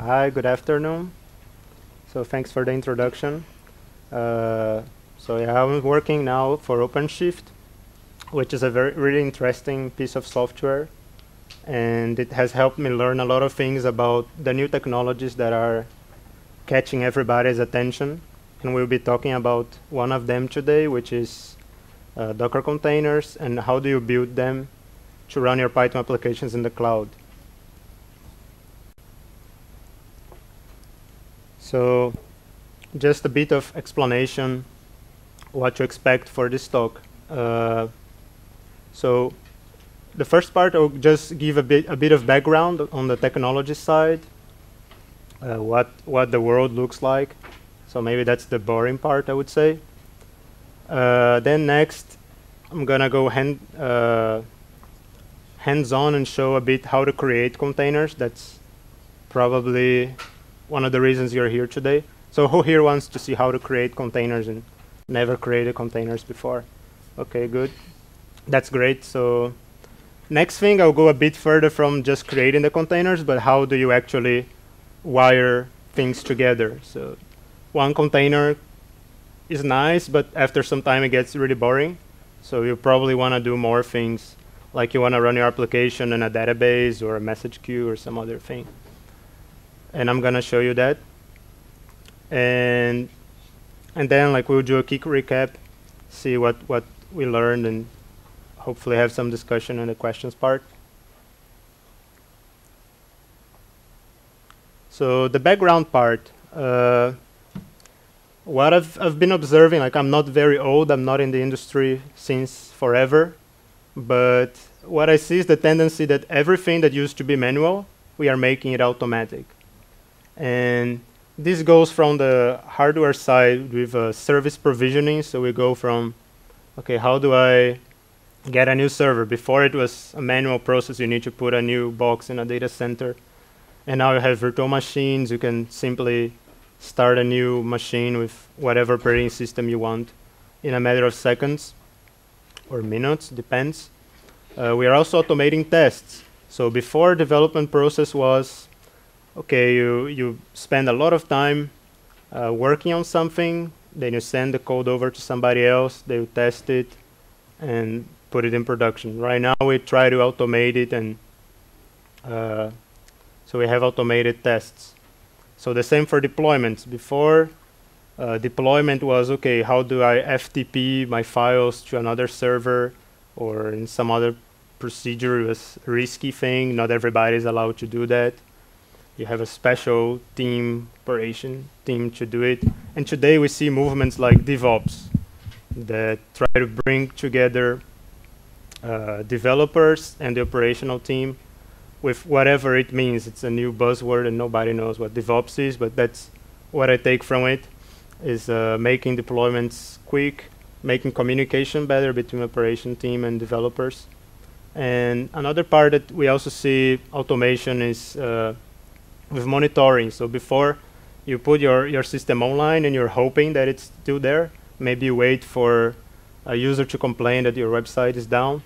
Hi, good afternoon. So thanks for the introduction. Uh, so yeah, I'm working now for OpenShift, which is a very really interesting piece of software, and it has helped me learn a lot of things about the new technologies that are catching everybody's attention. And we'll be talking about one of them today, which is uh, Docker containers and how do you build them to run your Python applications in the cloud. So just a bit of explanation what to expect for this talk. Uh, so the first part I'll just give a bit a bit of background on the technology side, uh, what what the world looks like. So maybe that's the boring part I would say. Uh, then next, I'm gonna go hand uh, hands-on and show a bit how to create containers. That's probably one of the reasons you're here today. So who here wants to see how to create containers and never created containers before? Okay, good. That's great. So next thing, I'll go a bit further from just creating the containers, but how do you actually wire things together? So one container is nice, but after some time it gets really boring. So you probably want to do more things, like you want to run your application in a database or a message queue or some other thing. And I'm going to show you that and and then like we'll do a quick recap, see what what we learned, and hopefully have some discussion in the questions part. So the background part, uh, what I've I've been observing, like I'm not very old, I'm not in the industry since forever, but what I see is the tendency that everything that used to be manual, we are making it automatic, and this goes from the hardware side with uh, service provisioning. So we go from, okay, how do I get a new server? Before it was a manual process. You need to put a new box in a data center. And now you have virtual machines. You can simply start a new machine with whatever operating system you want in a matter of seconds or minutes, depends. Uh, we are also automating tests. So before development process was okay, you, you spend a lot of time uh, working on something, then you send the code over to somebody else, they test it, and put it in production. Right now we try to automate it, and uh, so we have automated tests. So the same for deployments. Before, uh, deployment was, okay, how do I FTP my files to another server or in some other procedure? Was risky thing. Not everybody is allowed to do that you have a special team operation team to do it. And today we see movements like DevOps that try to bring together uh, developers and the operational team with whatever it means. It's a new buzzword and nobody knows what DevOps is, but that's what I take from it is uh, making deployments quick, making communication better between operation team and developers. And another part that we also see automation is uh, with monitoring. So before you put your, your system online and you're hoping that it's still there, maybe wait for a user to complain that your website is down.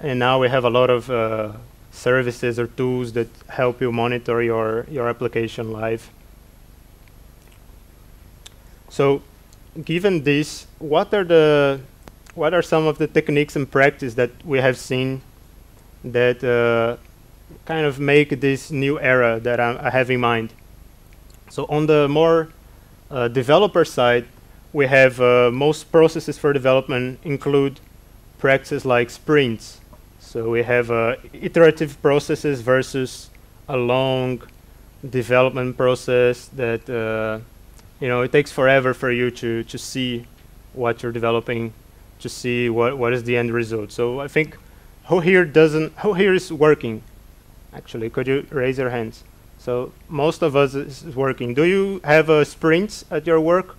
And now we have a lot of uh, services or tools that help you monitor your, your application live. So given this, what are the what are some of the techniques and practice that we have seen that uh, kind of make this new era that I, I have in mind. So on the more uh, developer side, we have uh, most processes for development include practices like sprints. So we have uh, iterative processes versus a long development process that uh, you know it takes forever for you to to see what you're developing, to see what what is the end result. So I think who here doesn't who here is working actually. Could you raise your hands? So most of us is working. Do you have a sprints at your work?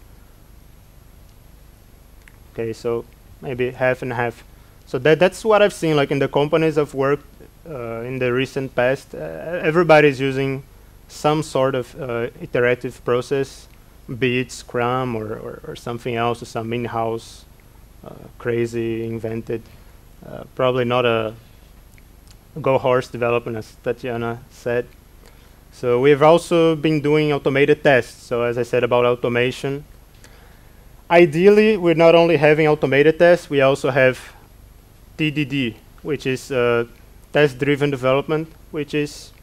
Okay, so maybe half and half. So that that's what I've seen like in the companies I've worked uh, in the recent past. Uh, everybody's using some sort of uh, iterative process, be it Scrum or, or, or something else, or some in-house uh, crazy invented. Uh, probably not a go horse development, as Tatiana said. So we've also been doing automated tests. So as I said about automation, ideally we're not only having automated tests, we also have TDD, which is uh, test-driven development, which is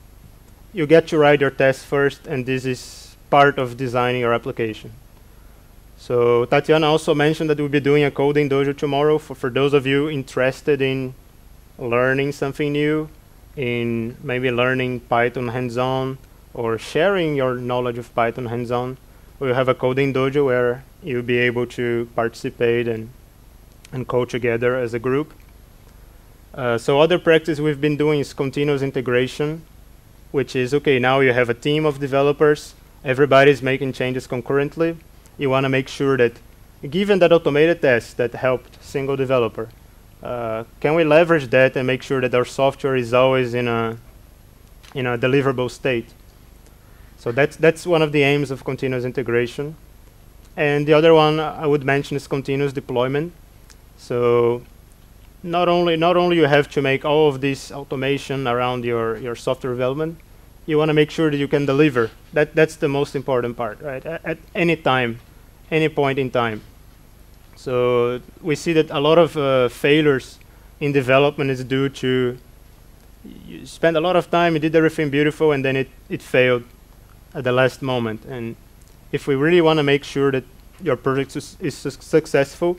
you get to write your test first, and this is part of designing your application. So Tatiana also mentioned that we'll be doing a coding dojo tomorrow for, for those of you interested in learning something new, in maybe learning Python hands-on, or sharing your knowledge of Python hands-on. We'll have a coding dojo where you'll be able to participate and, and code together as a group. Uh, so other practice we've been doing is continuous integration, which is, okay, now you have a team of developers, everybody's making changes concurrently. You want to make sure that, given that automated test that helped single developer, uh, can we leverage that and make sure that our software is always in a, in a deliverable state? So that's, that's one of the aims of continuous integration. And the other one I would mention is continuous deployment. So not only not only you have to make all of this automation around your your software development, you want to make sure that you can deliver. That that's the most important part, right? A at any time, any point in time. So we see that a lot of uh, failures in development is due to you spend a lot of time, you did everything beautiful, and then it it failed at the last moment. And if we really want to make sure that your project is, is su successful,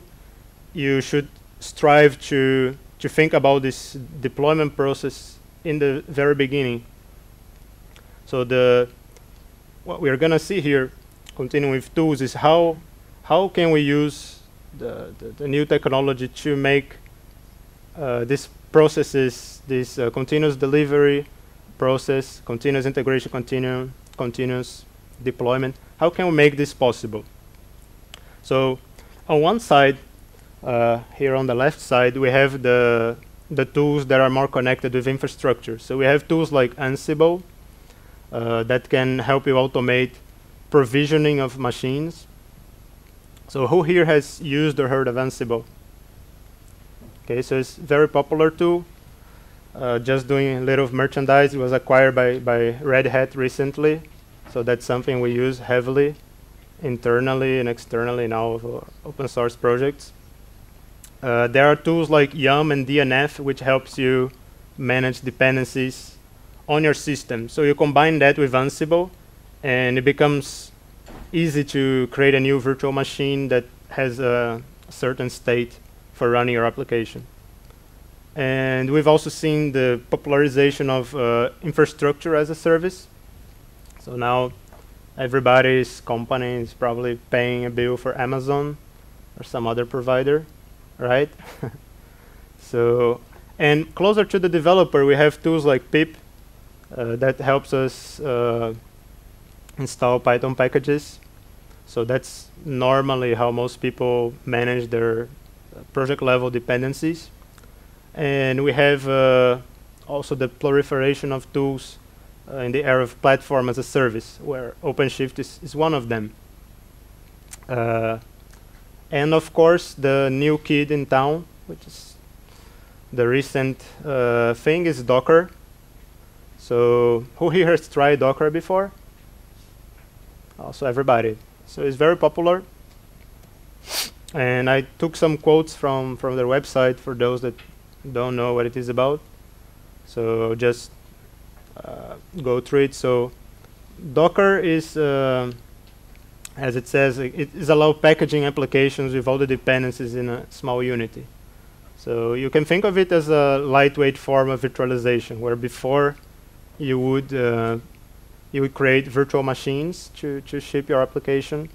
you should strive to to think about this deployment process in the very beginning. So the what we're gonna see here, continuing with tools, is how how can we use the, the, the new technology to make uh, these processes, this uh, continuous delivery process, continuous integration, continuum, continuous deployment, how can we make this possible? So on one side, uh, here on the left side, we have the, the tools that are more connected with infrastructure. So we have tools like Ansible uh, that can help you automate provisioning of machines. So who here has used or heard of Ansible? Okay, so it's very popular tool. Uh, just doing a little merchandise. It was acquired by, by Red Hat recently. So that's something we use heavily internally and externally in all open source projects. Uh, there are tools like Yum and DNF, which helps you manage dependencies on your system. So you combine that with Ansible, and it becomes easy to create a new virtual machine that has a certain state for running your application. And we've also seen the popularization of uh, infrastructure as a service. So now everybody's company is probably paying a bill for Amazon or some other provider right? so, and closer to the developer, we have tools like pip uh, that helps us uh, install Python packages. So that's normally how most people manage their project level dependencies. And we have uh, also the proliferation of tools uh, in the area of platform as a service, where OpenShift is, is one of them. Uh, and of course, the new kid in town, which is the recent uh, thing, is Docker. So who here has tried Docker before? Also everybody. So it's very popular. And I took some quotes from, from their website for those that don't know what it is about. So just uh, go through it. So Docker is uh, as it says, it is allow packaging applications with all the dependencies in a small unity. So you can think of it as a lightweight form of virtualization, where before you would uh, you would create virtual machines to to ship your application.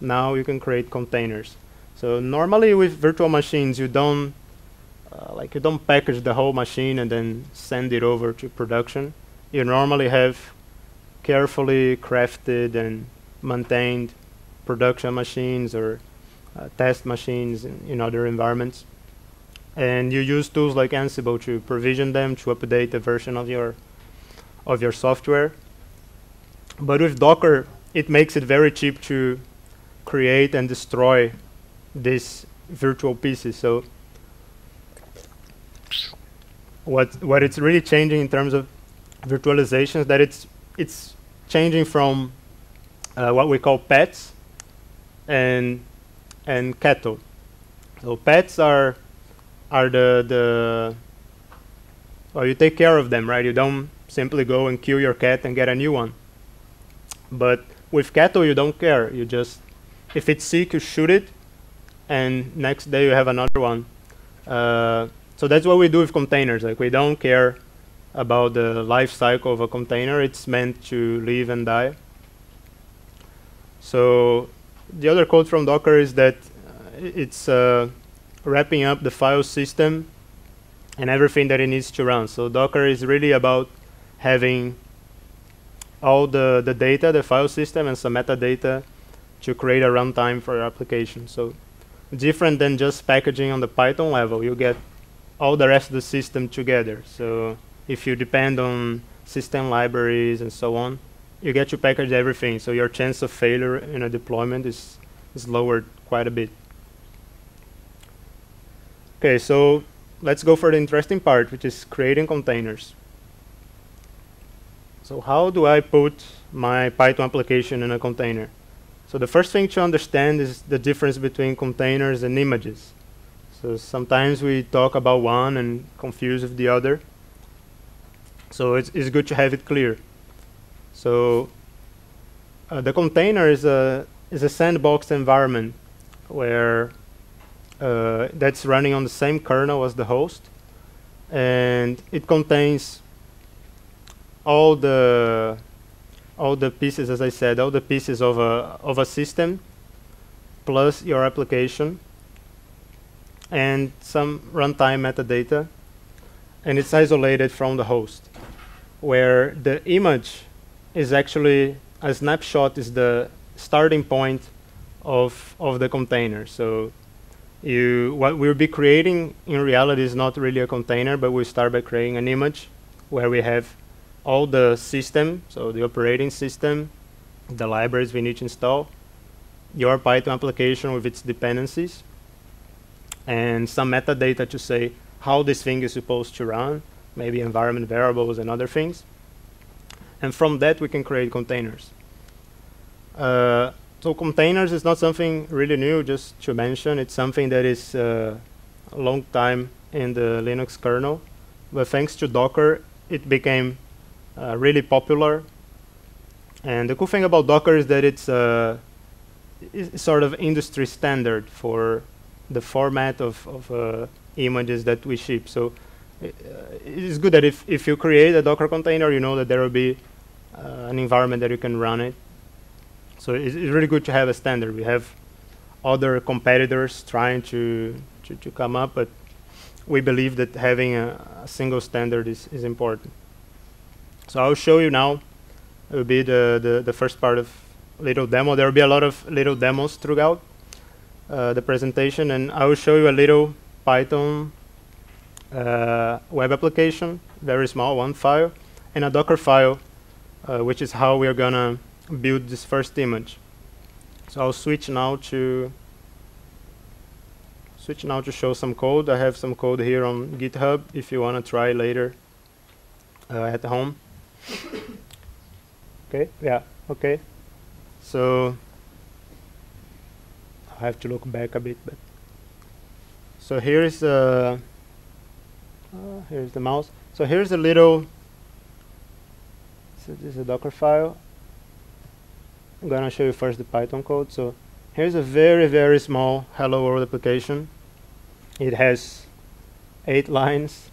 Now you can create containers. So normally with virtual machines, you don't uh, like you don't package the whole machine and then send it over to production. You normally have carefully crafted and maintained production machines or uh, test machines in, in, other environments. And you use tools like Ansible to provision them to update the version of your of your software. But with Docker, it makes it very cheap to create and destroy these virtual pieces. So what what it's really changing in terms of virtualization is that it's it's changing from uh, what we call pets and and cattle. So pets are are the the well you take care of them, right? You don't simply go and kill your cat and get a new one. But with cattle you don't care. You just if it's sick you shoot it and next day you have another one. Uh, so that's what we do with containers. Like we don't care about the life cycle of a container. It's meant to live and die. So the other quote from Docker is that uh, it's uh, wrapping up the file system and everything that it needs to run. So Docker is really about having all the, the data, the file system, and some metadata to create a runtime for your application. So different than just packaging on the Python level, you get all the rest of the system together. So if you depend on system libraries and so on, you get to package everything. So your chance of failure in a deployment is, is lowered quite a bit. Okay, so let's go for the interesting part, which is creating containers. So how do I put my Python application in a container? So the first thing to understand is the difference between containers and images. So sometimes we talk about one and confuse with the other. So it's, it's good to have it clear. So uh, the container is a is a sandbox environment where uh, that's running on the same kernel as the host, and it contains all the all the pieces, as I said, all the pieces of a of a system, plus your application, and some runtime metadata, and it's isolated from the host, where the image is actually a snapshot is the starting point of of the container. So you what we'll be creating in reality is not really a container, but we start by creating an image where we have all the system, so the operating system, the libraries we need to install, your Python application with its dependencies, and some metadata to say how this thing is supposed to run, maybe environment variables and other things. And from that, we can create containers. Uh, so containers is not something really new, just to mention. It's something that is uh, a long time in the Linux kernel. But thanks to Docker, it became uh, really popular. And the cool thing about Docker is that it's, uh, sort of industry standard for the format of, of uh, images that we ship. So uh, it's good that if, if you create a Docker container, you know that there will be uh, an environment that you can run it. So it's, it's, really good to have a standard. We have other competitors trying to, to, to come up, but we believe that having a, a single standard is, is important. So I'll show you now. It will be the, the, the first part of little demo. There will be a lot of little demos throughout uh, the presentation, and I will show you a little Python uh, web application, very small, one file, and a Docker file, uh, which is how we are gonna build this first image. So I'll switch now to switch now to show some code. I have some code here on GitHub if you want to try later uh, at home okay, yeah, okay. So I have to look back a bit, but so here's uh, uh, here's the mouse. So here's a little. So this is a Docker file. I'm gonna show you first the Python code. So here's a very very small Hello World application. It has eight lines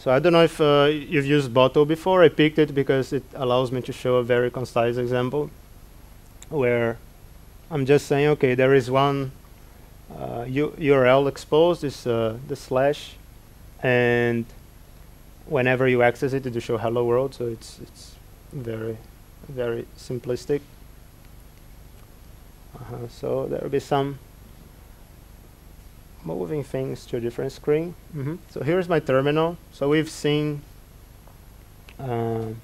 so I don't know if uh, you've used Bottle before. I picked it because it allows me to show a very concise example where I'm just saying, okay, there is one uh, URL exposed, is uh, the slash, and whenever you access it, it will show hello world. So it's it's very very simplistic. -huh. So there will be some moving things to a different screen. Mm -hmm. So here's my terminal. So we've seen. Uh,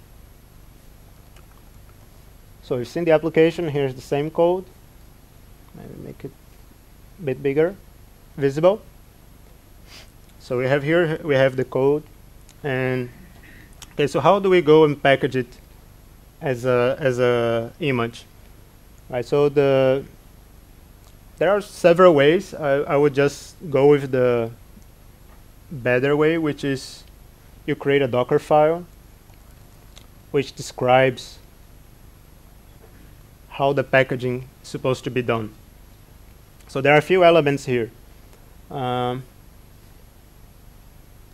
so we've seen the application. Here's the same code. Maybe make it a bit bigger, visible. So we have here we have the code, and okay. So how do we go and package it as a as a image. Right. So the there are several ways. I, I would just go with the better way, which is you create a Docker file which describes how the packaging is supposed to be done. So there are a few elements here. Um,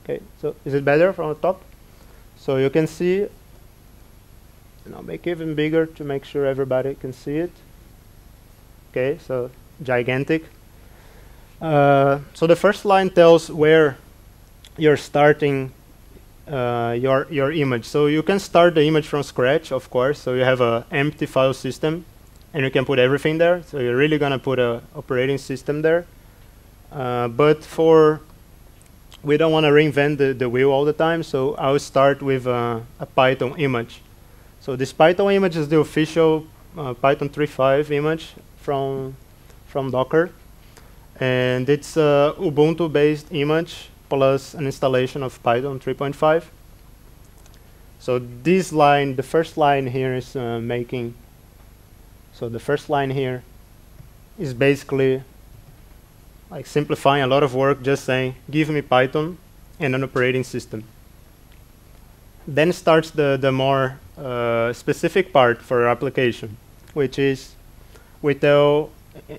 okay, so is it better from the top? So you can see, and I'll make it even bigger to make sure everybody can see it. Okay, so gigantic. Uh, so the first line tells where you're starting uh, your your image. So you can start the image from scratch, of course. So you have an empty file system, and you can put everything there. So you're really gonna put a operating system there. Uh, but for we don't want to reinvent the, the wheel all the time, so I'll start with uh, a Python image. So this Python image is the official uh, Python 3.5 image from from Docker, and it's a Ubuntu-based image plus an installation of Python 3.5. So this line, the first line here is uh, making, so the first line here is basically like simplifying a lot of work, just saying, give me Python and an operating system. Then starts the, the more uh, specific part for our application, which is we tell,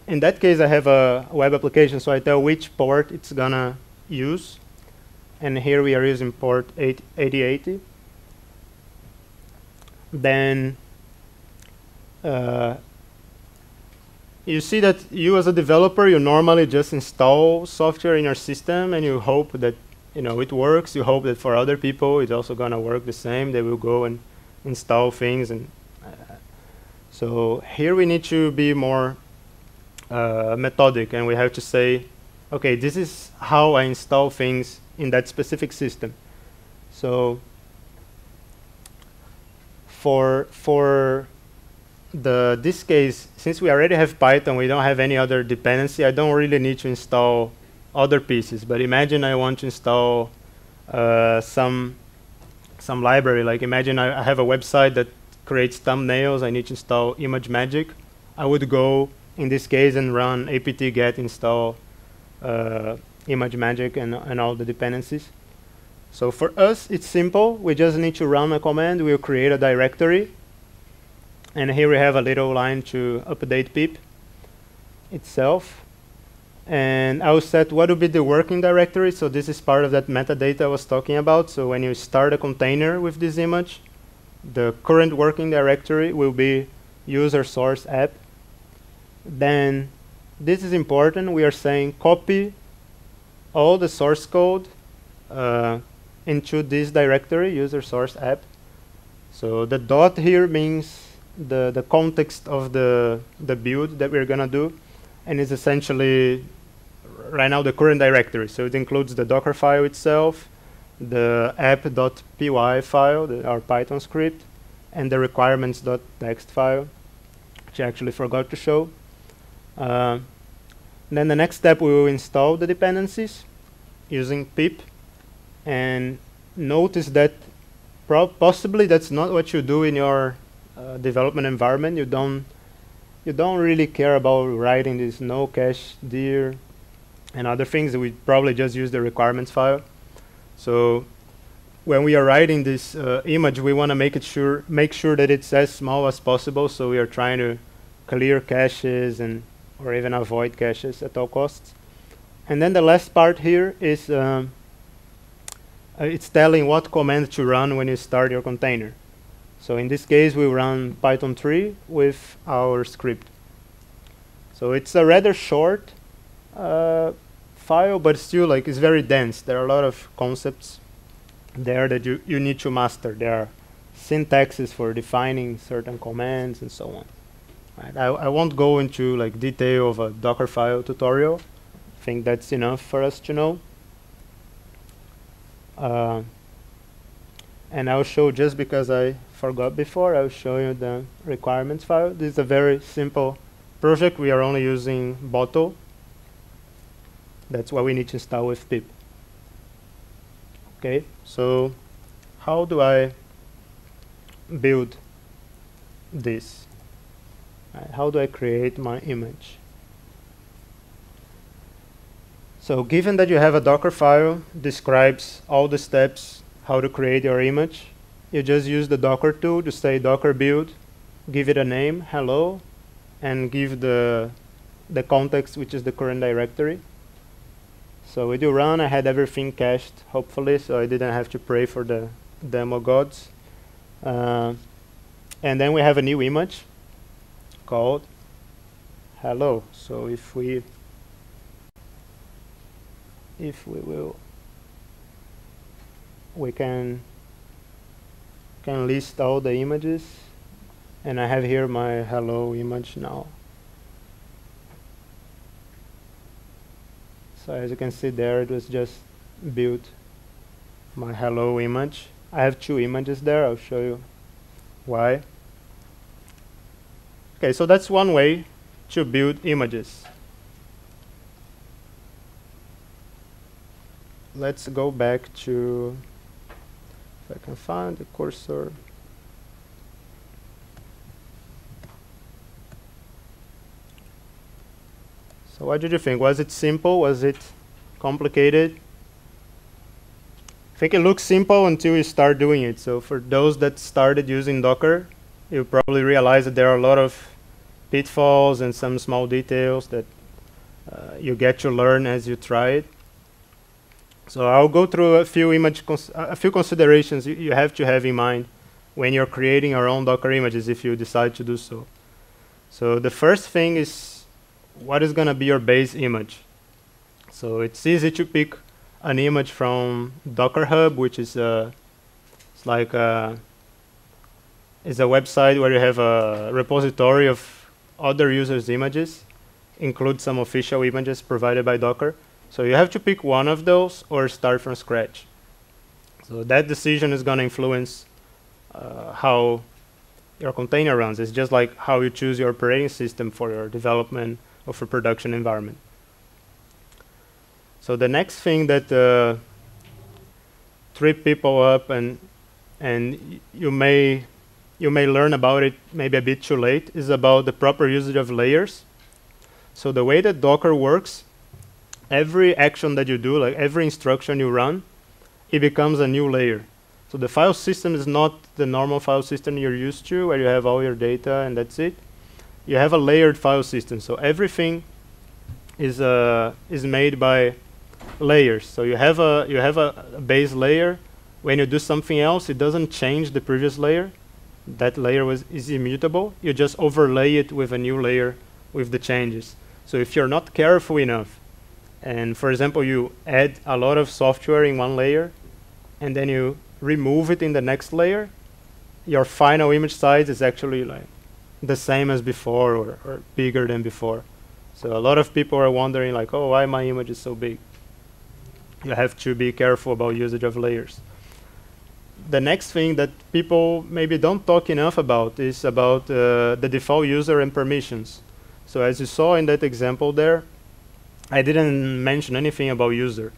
in that case I have a web application, so I tell which port it's gonna use. And here we are using port 8080 then uh, you see that you as a developer you normally just install software in your system and you hope that you know it works. You hope that for other people it's also gonna work the same. They will go and install things and uh, so here we need to be more uh, methodic and we have to say okay this is how I install things in that specific system. So for for the this case, since we already have Python, we don't have any other dependency. I don't really need to install other pieces. But imagine I want to install uh, some some library. Like imagine I, I have a website that creates thumbnails. I need to install ImageMagick. I would go in this case and run apt get install uh, ImageMagick and, and all the dependencies. So for us, it's simple. We just need to run a command. We'll create a directory. And here we have a little line to update pip itself. And I'll set what will be the working directory. So this is part of that metadata I was talking about. So when you start a container with this image, the current working directory will be user source app. Then this is important. We are saying copy all the source code uh, into this directory, user source app. So the dot here means the, the context of the, the build that we're going to do. And it's essentially right now the current directory. So it includes the Docker file itself, the app.py file, the, our Python script, and the requirements.txt file, which I actually forgot to show. Uh, then the next step, we will install the dependencies using pip. And notice that possibly that's not what you do in your uh, development environment. You don't you don't really care about writing this no cache dir and other things. We probably just use the requirements file. So when we are writing this uh, image, we want to make it sure make sure that it's as small as possible. So we are trying to clear caches and or even avoid caches at all costs. And then the last part here is um, uh, it's telling what command to run when you start your container. So in this case, we run Python 3 with our script. So it's a rather short uh, file, but still like it's very dense. There are a lot of concepts there that you, you need to master. There are syntaxes for defining certain commands and so on. Right. I, I won't go into like detail of a Dockerfile tutorial. I think that's enough for us to know. Uh, and I'll show just because I forgot before, I'll show you the requirements file. This is a very simple project. We are only using Bottle. That's what we need to install with pip. Okay, so how do I build this. Right, how do I create my image? So given that you have a Docker file describes all the steps how to create your image, you just use the Docker tool to say Docker build, give it a name, hello, and give the the context which is the current directory. So we do run, I had everything cached, hopefully, so I didn't have to pray for the demo gods. Uh, and then we have a new image called hello. So if we if we will we can can list all the images and I have here my hello image now. So as you can see there, it was just built my hello image. I have two images there. I'll show you why. Okay, so that's one way to build images. Let's go back to, if I can find the cursor. So what did you think? Was it simple? Was it complicated? I think it looks simple until you start doing it. So for those that started using Docker, you probably realize that there are a lot of pitfalls and some small details that uh, you get to learn as you try it. So I'll go through a few image a few considerations you, have to have in mind when you're creating your own Docker images if you decide to do so. So the first thing is what is going to be your base image. So it's easy to pick an image from Docker Hub, which is a, uh, it's like a, is a website where you have a repository of other users' images, include some official images provided by Docker. So you have to pick one of those or start from scratch. So that decision is going to influence uh, how your container runs. It's just like how you choose your operating system for your development of a production environment. So the next thing that uh, trip people up and and you may you may learn about it maybe a bit too late is about the proper usage of layers. So the way that Docker works, every action that you do, like every instruction you run, it becomes a new layer. So the file system is not the normal file system you're used to, where you have all your data and that's it you have a layered file system. So everything is uh, is made by layers. So you have a you have a, a base layer. When you do something else, it doesn't change the previous layer. That layer was is immutable. You just overlay it with a new layer with the changes. So if you're not careful enough, and for example, you add a lot of software in one layer, and then you remove it in the next layer, your final image size is actually like the same as before or, or bigger than before. So a lot of people are wondering like, oh, why my image is so big? You have to be careful about usage of layers. The next thing that people maybe don't talk enough about is about uh, the default user and permissions. So as you saw in that example there, I didn't mention anything about user.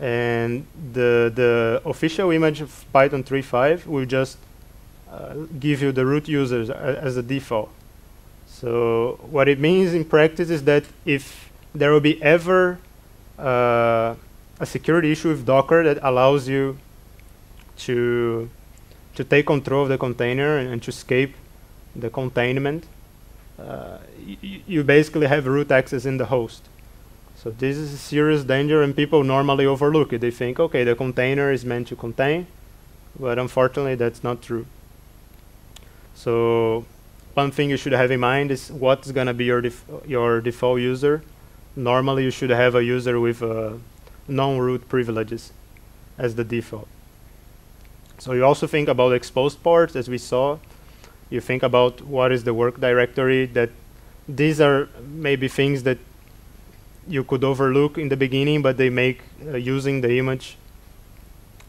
And the, the official image of Python 3.5 will just uh, give you the root users as a default. So what it means in practice is that if there will be ever uh, a security issue with Docker that allows you to to take control of the container and, and to escape the containment, uh, you basically have root access in the host. So this is a serious danger and people normally overlook it. They think, okay, the container is meant to contain, but unfortunately that's not true. So one thing you should have in mind is what's going to be your def your default user. Normally, you should have a user with uh, non-root privileges as the default. So you also think about exposed ports, as we saw. You think about what is the work directory. That these are maybe things that you could overlook in the beginning, but they make uh, using the image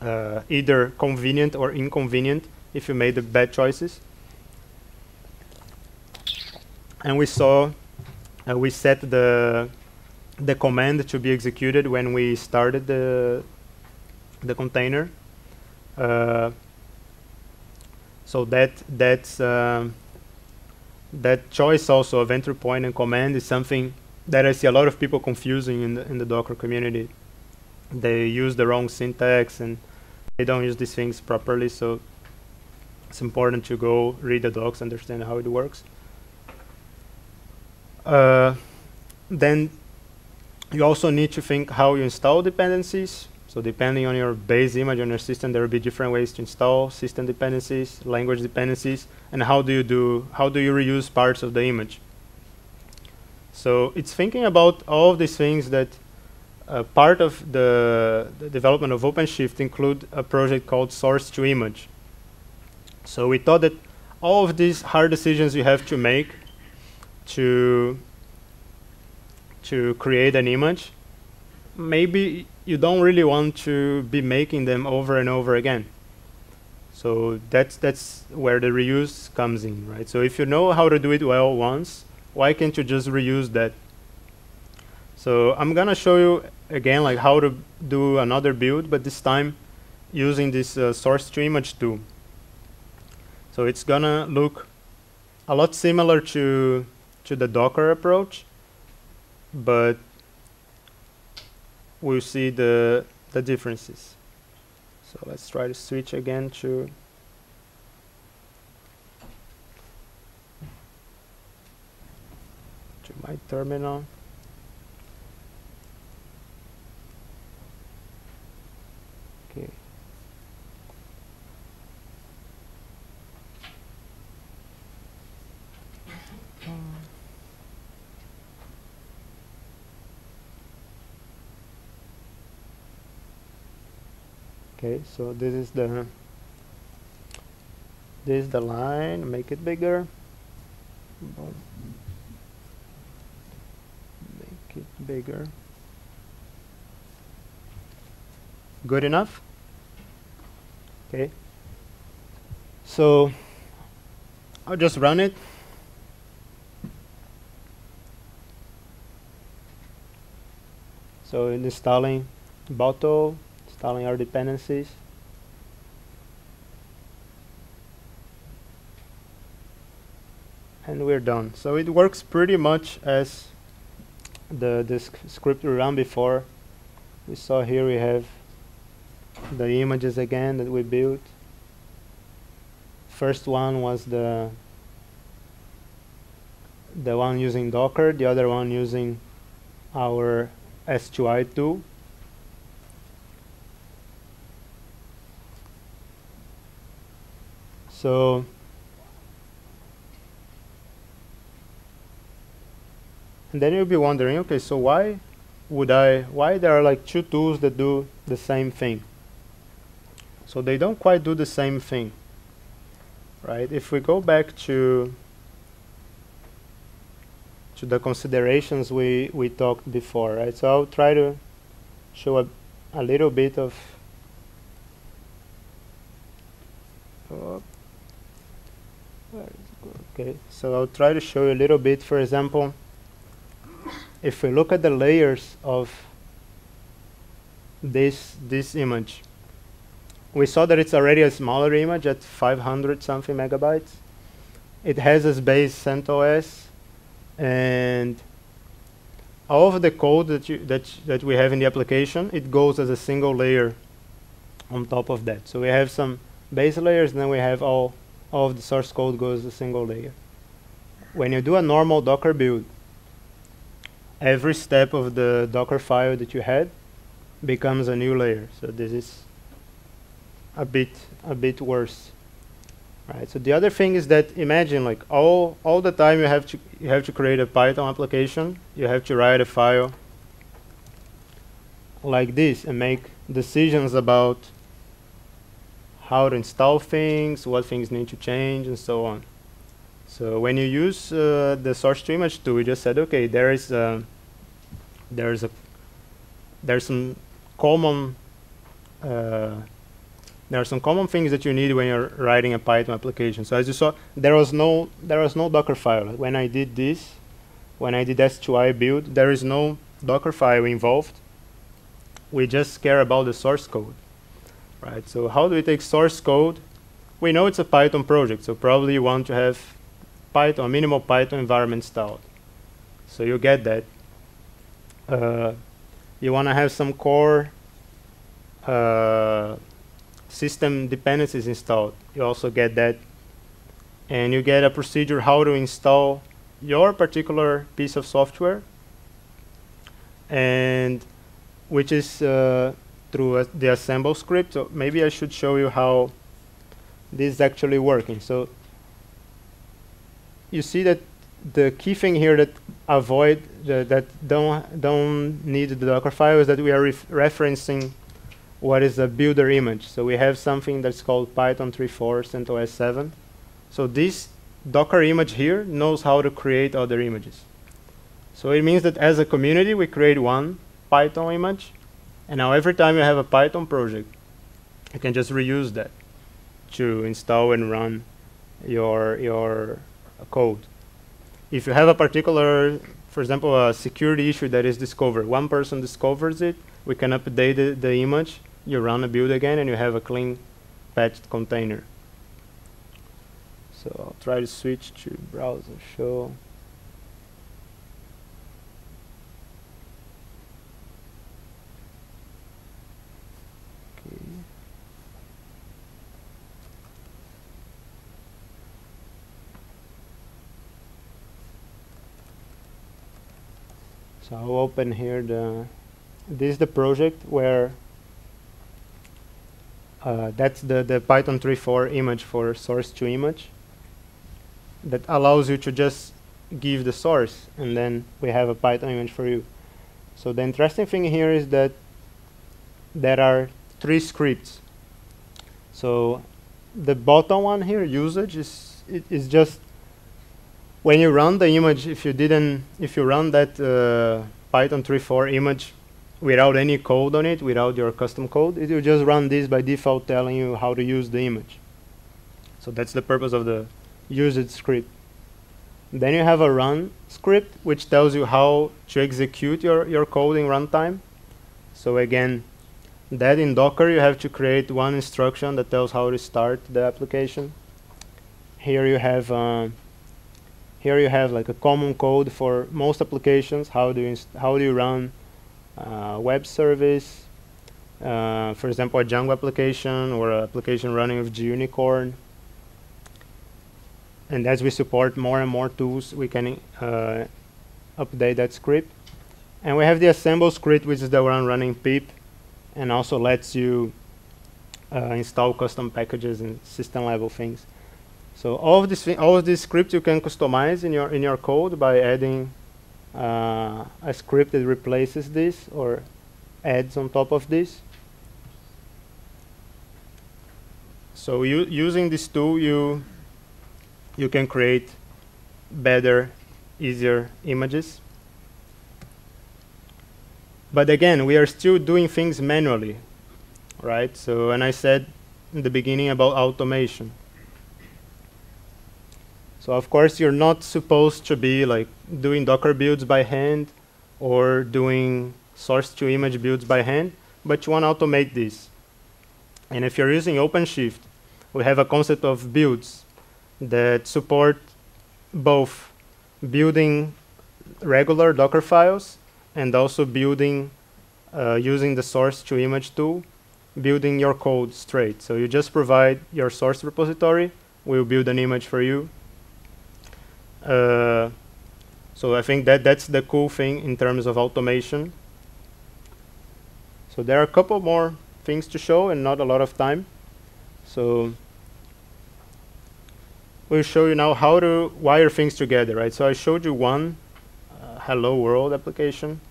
uh, either convenient or inconvenient if you made the bad choices and we saw uh, we set the the command to be executed when we started the the container. Uh, so that that's uh, that choice also of entry point and command is something that I see a lot of people confusing in the in the Docker community. They use the wrong syntax and they don't use these things properly. So it's important to go read the docs, understand how it works. Uh, then you also need to think how you install dependencies. So depending on your base image on your system, there will be different ways to install system dependencies, language dependencies, and how do you do how do you reuse parts of the image. So it's thinking about all of these things that uh, part of the, the, development of OpenShift include a project called Source to Image. So we thought that all of these hard decisions you have to make to to create an image, maybe you don't really want to be making them over and over again. So that's that's where the reuse comes in, right? So if you know how to do it well once, why can't you just reuse that? So I'm gonna show you again like how to do another build, but this time using this uh, source to image tool. So it's gonna look a lot similar to to the Docker approach, but we'll see the the differences. So let's try to switch again to to my terminal. Okay. Okay so this is the this is the line make it bigger. Boom. make it bigger. Good enough? Okay. So I'll just run it. So installing bottle installing our dependencies. And we're done. So it works pretty much as the, the script we ran before. We saw here we have the images again that we built. First one was the the one using Docker, the other one using our S2I tool. So and then you'll be wondering, okay, so why would I, why there are like two tools that do the same thing? So they don't quite do the same thing, right? If we go back to to the considerations we, we talked before, right? So I'll try to show a, a little bit of oh, Okay, so I'll try to show you a little bit. For example, if we look at the layers of this this image, we saw that it's already a smaller image at 500 something megabytes. It has as base CentOS, and all of the code that you that that we have in the application, it goes as a single layer on top of that. So we have some base layers, and then we have all of the source code goes a single layer. When you do a normal Docker build, every step of the Docker file that you had becomes a new layer. So this is a bit a bit worse. Right. So the other thing is that imagine like all all the time you have to you have to create a Python application, you have to write a file like this and make decisions about how to install things, what things need to change, and so on. So when you use uh, the source to image tool, we just said, okay, there is a, there's a there's some common uh, there are some common things that you need when you're writing a Python application. So as you saw, there was no there was no Docker file. When I did this, when I did S2I build, there is no Docker file involved. We just care about the source code right? So how do we take source code? We know it's a Python project, so probably you want to have Python, minimal Python environment installed. So you get that. Uh, you want to have some core uh, system dependencies installed. You also get that. And you get a procedure how to install your particular piece of software and which is uh, through the assemble script. So maybe I should show you how this is actually working. So you see that the key thing here that avoid the, that don't don't need the Docker file is that we are ref referencing what is a builder image. So we have something that's called Python 3.4 CentOS 7. So this Docker image here knows how to create other images. So it means that as a community we create one Python image and now every time you have a Python project you can just reuse that to install and run your your code. If you have a particular, for example, a security issue that is discovered, one person discovers it, we can update the, the image, you run a build again, and you have a clean patched container. So I'll try to switch to browser show. So I'll open here the, this is the project where uh, that's the, the Python 3.4 image for source to image that allows you to just give the source and then we have a Python image for you. So the interesting thing here is that there are three scripts. So the bottom one here, usage, is it is just when you run the image, if you didn't, if you run that uh, Python 3.4 image without any code on it, without your custom code, it will just run this by default telling you how to use the image. So that's the purpose of the usage script. Then you have a run script, which tells you how to execute your, your code in runtime. So again, that in Docker, you have to create one instruction that tells how to start the application. Here you have uh, here you have like a common code for most applications. How do you how do you run uh, web service? Uh, for example, a Django application or an application running with Gunicorn. And as we support more and more tools, we can uh, update that script. And we have the assemble script, which is the one running pip, and also lets you uh, install custom packages and system level things. So all of this, all of this script you can customize in your in your code by adding uh, a script that replaces this or adds on top of this. So using this tool, you you can create better, easier images. But again, we are still doing things manually, right? So, and I said in the beginning about automation. So of course you're not supposed to be like doing Docker builds by hand or doing source to image builds by hand, but you want to automate this. And if you're using OpenShift, we have a concept of builds that support both building regular Docker files and also building uh, using the source to image tool, building your code straight. So you just provide your source repository, we'll build an image for you, uh, so I think that that's the cool thing in terms of automation. So there are a couple more things to show and not a lot of time. So we'll show you now how to wire things together, right? So I showed you one uh, hello world application.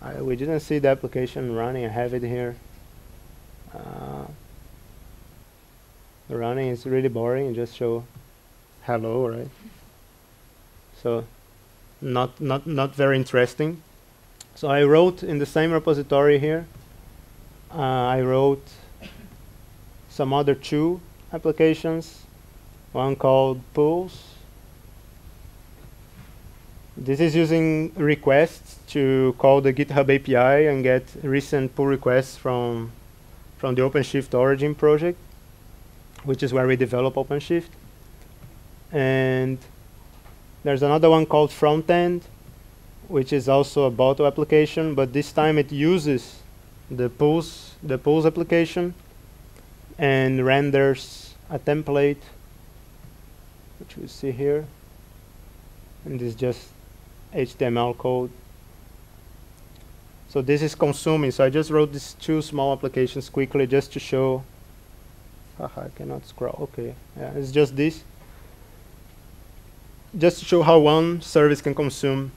I, we didn't see the application running. I have it here. Uh, running is really boring. just show hello, right? So not not not very interesting. So I wrote in the same repository here. Uh, I wrote some other two applications, one called pools. This is using requests to call the GitHub API and get recent pull requests from from the OpenShift origin project, which is where we develop OpenShift. And There's another one called front end, which is also a Boto application, but this time it uses the pools, the pools application and renders a template, which we see here. And this is just HTML code. So this is consuming. So I just wrote these two small applications quickly just to show. Haha, I cannot scroll. Okay, yeah, it's just this. Just to show how one service can consume.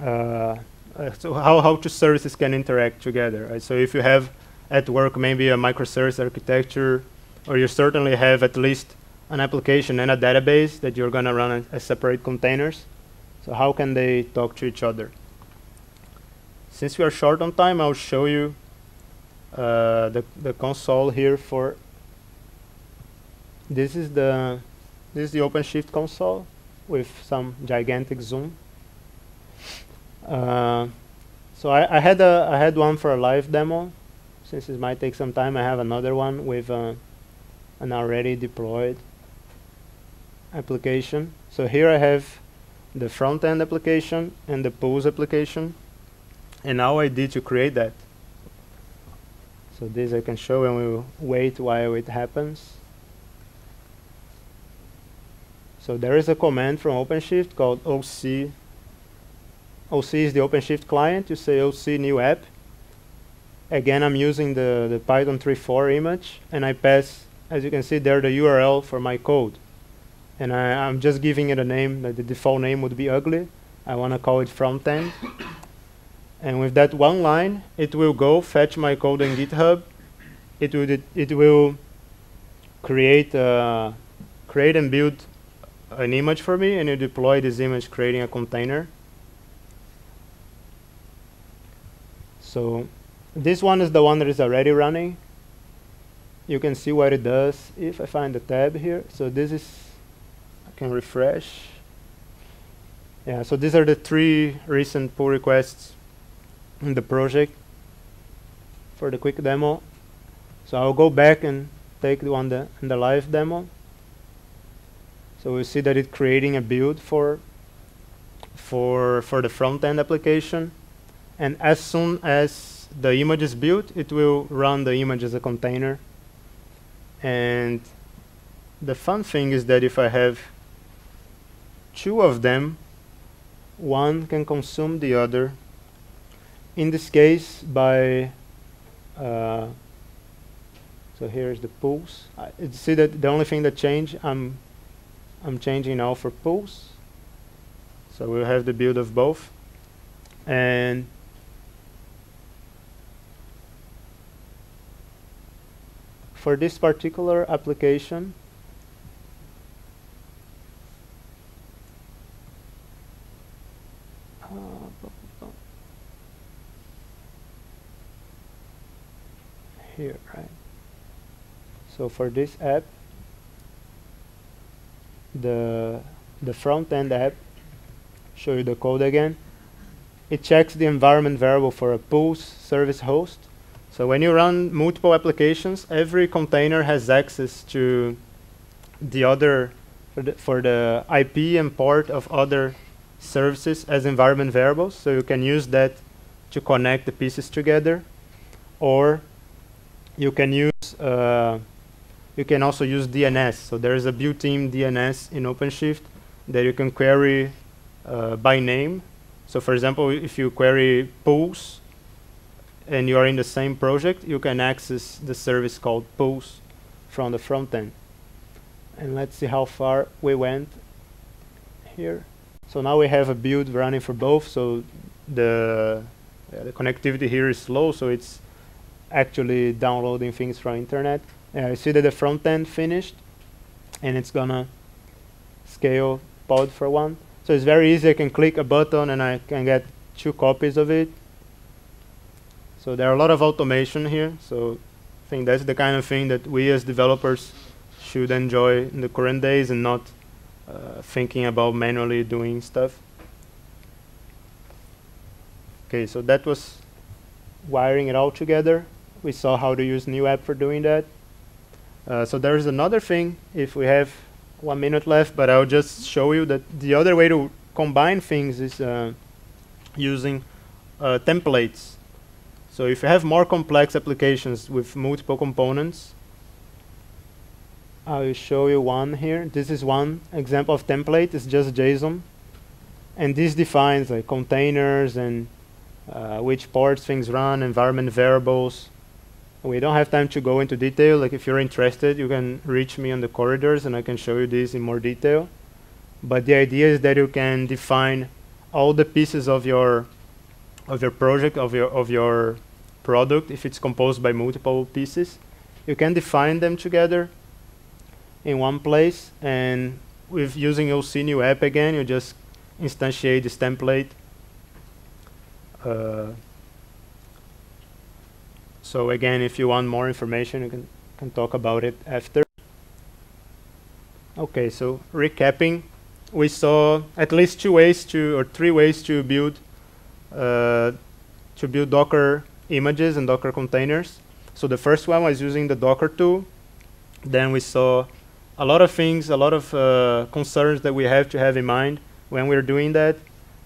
Uh, uh, so how how two services can interact together. Right? So if you have at work maybe a microservice architecture, or you certainly have at least an application and a database that you're going to run as separate containers. So how can they talk to each other? Since we are short on time, I'll show you uh, the, the console here for this is the this is the OpenShift console with some gigantic zoom. Uh, so I, I had a I had one for a live demo. Since it might take some time, I have another one with uh, an already deployed application. So here I have the front-end application and the pools application. And now I did to create that. So this I can show and we'll wait while it happens. So there is a command from OpenShift called OC. OC is the OpenShift client. You say OC new app. Again, I'm using the, the Python 3.4 image, and I pass, as you can see there, the URL for my code and I, am just giving it a name the default name would be ugly. I want to call it frontend. and with that one line, it will go fetch my code in GitHub. It will it, it will create uh, create and build an image for me, and you deploy this image, creating a container. So this one is the one that is already running. You can see what it does if I find the tab here. So this is I can refresh. Yeah, so these are the three recent pull requests in the project for the quick demo. So I'll go back and take the one the, in the live demo. So we see that it's creating a build for for for the front end application. And as soon as the image is built, it will run the image as a container. And the fun thing is that if I have two of them, one can consume the other. In this case, by uh, so here's the pools. I see that the only thing that changed, I'm I'm changing now for pools. So we'll have the build of both, and for this particular application, uh, here, right? So for this app, the the front end app, show you the code again. It checks the environment variable for a pools service host. So when you run multiple applications, every container has access to the other for the, for the IP and port of other services as environment variables. So you can use that to connect the pieces together or you can use uh, you can also use DNS. So there is a built-in DNS in OpenShift that you can query uh, by name. So for example, if you query pools and you are in the same project, you can access the service called pools from the front end. And let's see how far we went here. So now we have a build running for both. So the, uh, the connectivity here is slow, so it's actually downloading things from internet. Uh, you see that the front end finished, and it's gonna scale pod for one. So it's very easy. I can click a button and I can get two copies of it. So there are a lot of automation here. So I think that's the kind of thing that we as developers should enjoy in the current days and not uh, thinking about manually doing stuff. Okay, so that was wiring it all together. We saw how to use new app for doing that. Uh, so there's another thing if we have one minute left, but I'll just show you that the other way to combine things is uh, using uh, templates. So if you have more complex applications with multiple components, I will show you one here. This is one example of template. It's just JSON. And this defines like containers and uh, which ports things run, environment variables. We don't have time to go into detail. Like if you're interested, you can reach me on the corridors and I can show you this in more detail. But the idea is that you can define all the pieces of your of your project, of your of your product, if it's composed by multiple pieces. You can define them together in one place and with using OC new app again, you just instantiate this template. Uh, so again, if you want more information, you can, can talk about it after. Okay, so recapping, we saw at least two ways to, or three ways to build, uh, to build Docker images and Docker containers. So the first one was using the Docker tool. Then we saw a lot of things, a lot of uh, concerns that we have to have in mind when we're doing that.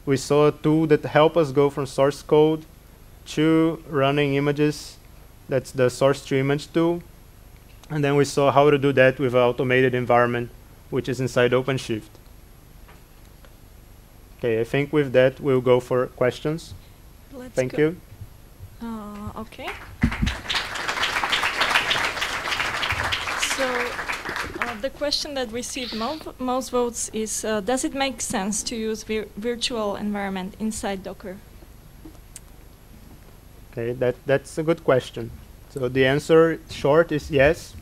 We saw a tool that help us go from source code to running images. That's the source to image tool. And then we saw how to do that with an automated environment, which is inside OpenShift. Okay, I think with that we'll go for questions. Let's Thank go. you. Uh, okay. So uh, the question that received mo most votes is: uh, Does it make sense to use vir virtual environment inside Docker? Okay, that that's a good question. So the answer, short, is yes,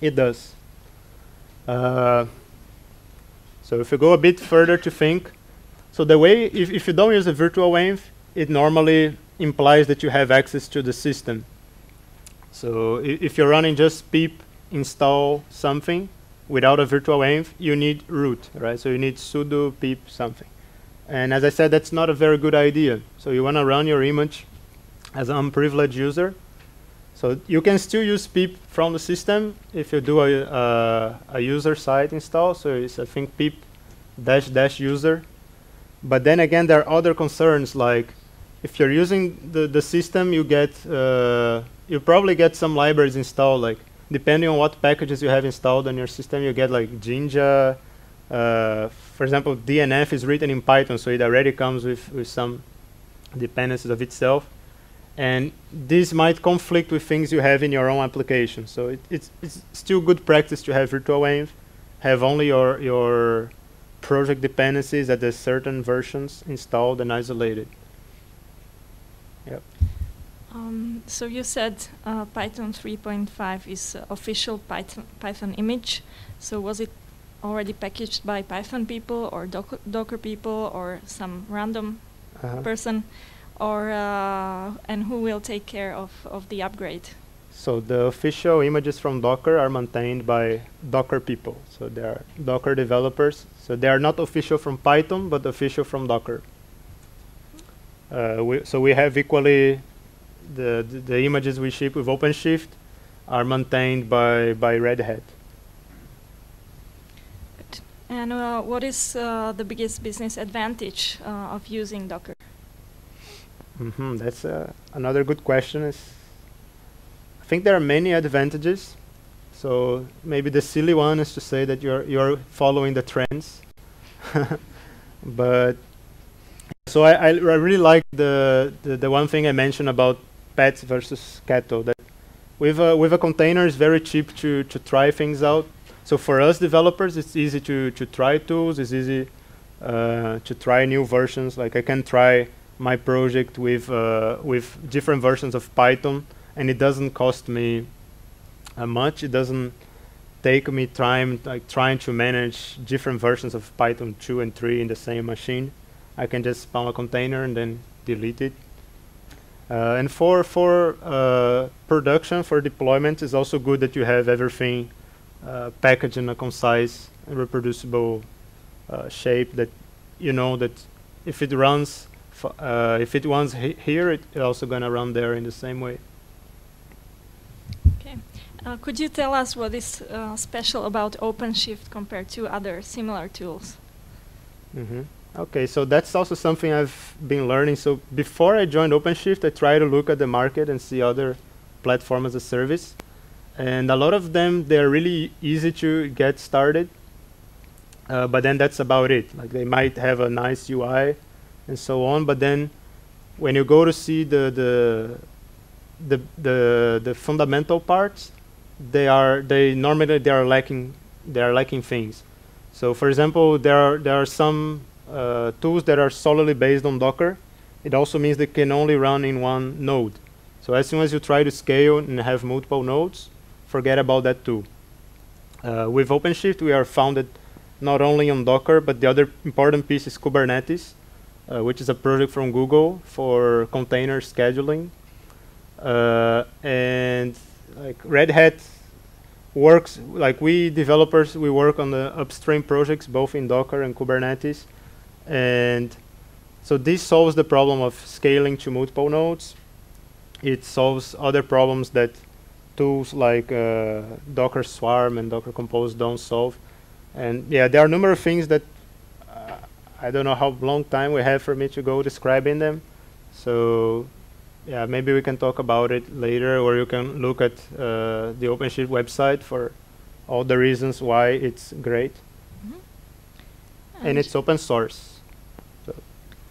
it does. Uh, so if you go a bit further to think, so the way if if you don't use a virtual env, it normally implies that you have access to the system. So if you're running just pip install something without a virtual env, you need root, right? So you need sudo pip something. And as I said, that's not a very good idea. So you want to run your image as an unprivileged user. So you can still use pip from the system if you do a, uh, a user side install. So it's I think pip dash dash user. But then again, there are other concerns like if you're using the, the system, you get uh, you probably get some libraries installed. Like depending on what packages you have installed on your system, you get like Jinja. Uh, for example, DNF is written in Python, so it already comes with, with some dependencies of itself. And this might conflict with things you have in your own application. So it, it's, it's still good practice to have virtual env, have only your, your project dependencies at the certain versions installed and isolated. Yep. Um, so you said uh, Python 3.5 is uh, official Python Python image. So was it already packaged by Python people or Docker, Docker people or some random Uh-huh. person, or uh, and who will take care of of the upgrade? So the official images from Docker are maintained by Docker people. So they are Docker developers. So they are not official from Python, but official from Docker. Uh, we, so we have equally the, the the images we ship with OpenShift are maintained by by Red Hat. Good. And uh, what is uh, the biggest business advantage uh, of using Docker? Hmm That's uh, another good question. Is I think there are many advantages. So maybe the silly one is to say that you're you're following the trends, but so I, I, I really like the, the the one thing I mentioned about pets versus cattle. That with a with a container it's very cheap to to try things out. So for us developers, it's easy to to try tools. It's easy uh, to try new versions. Like I can try my project with uh, with different versions of Python, and it doesn't cost me uh, much. It doesn't take me time like trying to manage different versions of Python 2 and 3 in the same machine. I can just spawn a container and then delete it. Uh, and for for uh, production for deployment, it's also good that you have everything uh, packaged in a concise and reproducible uh, shape that you know that if it runs uh, if it runs he here, it's also gonna run there in the same way. Okay. Uh, could you tell us what is uh, special about OpenShift compared to other similar tools? Mm-hmm. Okay, so that's also something I've been learning. So before I joined OpenShift, I tried to look at the market and see other platform as a service. And a lot of them, they're really easy to get started. Uh, but then that's about it. Like they might have a nice UI and so on, but then when you go to see the the the the, the fundamental parts, they are they normally they are lacking they are lacking things. So for example, there are there are some uh, tools that are solely based on Docker. It also means they can only run in one node. So as soon as you try to scale and have multiple nodes, forget about that too. Uh, with OpenShift, we are founded not only on Docker, but the other important piece is Kubernetes, uh, which is a project from Google for container scheduling. Uh, and like Red Hat works, like we developers, we work on the upstream projects, both in Docker and Kubernetes. And so this solves the problem of scaling to multiple nodes. It solves other problems that tools like uh, Docker Swarm and Docker Compose don't solve. And yeah, there are a number of things that I don't know how long time we have for me to go describing them. So yeah, maybe we can talk about it later, or you can look at uh, the OpenShift website for all the reasons why it's great. Mm -hmm. And it's open source. So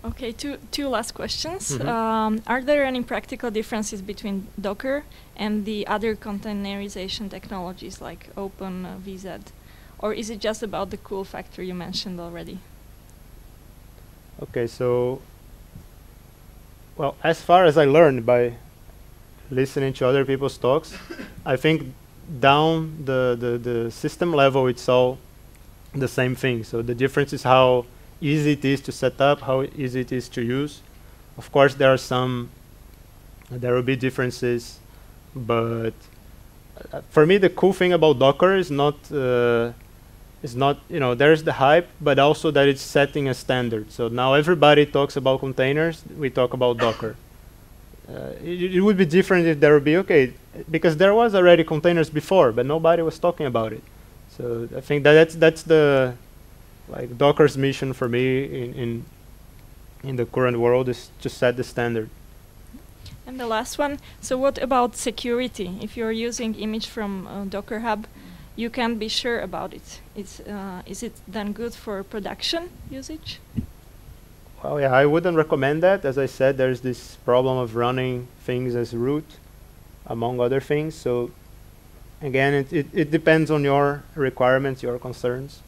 okay, two two last questions. Mm -hmm. um, are there any practical differences between Docker and the other containerization technologies like Open uh, VZ? Or is it just about the cool factor you mentioned already? Okay, so well, as far as I learned by listening to other people's talks, I think down the, the, the system level, it's all the same thing. So the difference is how easy it is to set up, how easy it is to use. Of course, there are some, there will be differences, but uh, for me, the cool thing about Docker is not uh, it's not, you know, there's the hype, but also that it's setting a standard. So now everybody talks about containers, we talk about Docker. Uh, it, it, would be different if there would be, okay, because there was already containers before, but nobody was talking about it. So I think that that's, that's the, like Docker's mission for me in, in, in the current world is to set the standard. And the last one, so what about security? If you're using image from uh, Docker Hub, you can be sure about it. It's, uh, is it then good for production usage? Well, yeah, I wouldn't recommend that. As I said, there's this problem of running things as root, among other things. So again, it, it, it depends on your requirements, your concerns.